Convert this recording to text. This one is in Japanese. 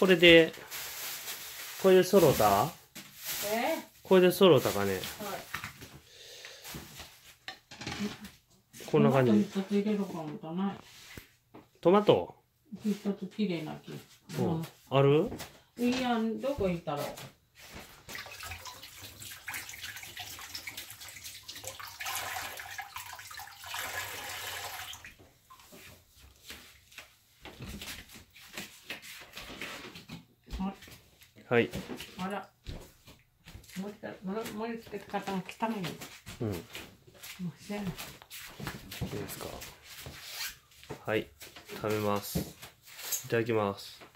これでこれで揃った？え？これで揃ったかね？はい。こんな感じ。一つ入れるかもとない。トマト？一つ綺麗な木う。んある？いいやんどこ行ったろうあはい。あらもう一回もう方が汚いようん。いいもうせやなですか。はい。食べます。いただきます